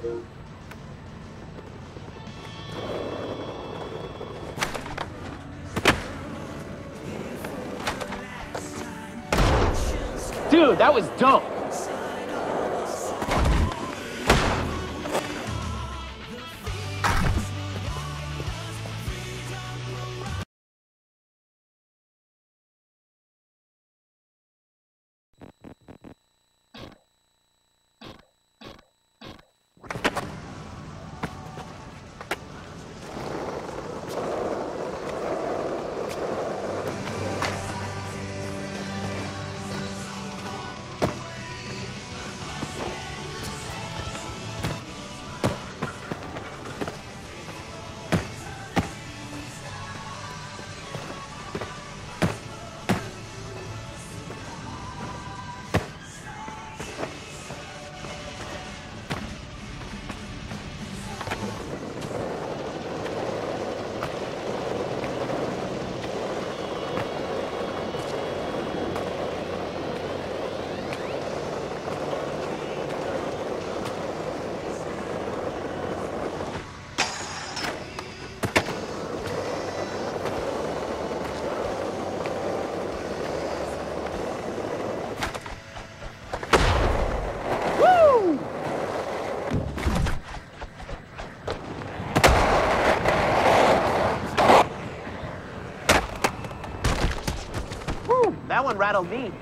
Dude, that was dope. That one rattled me.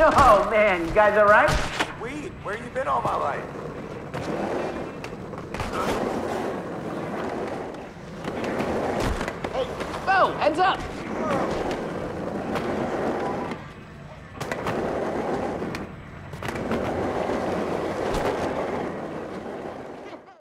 Oh man, you guys all right? weed, where you been all my life? Hey, Bo, heads up.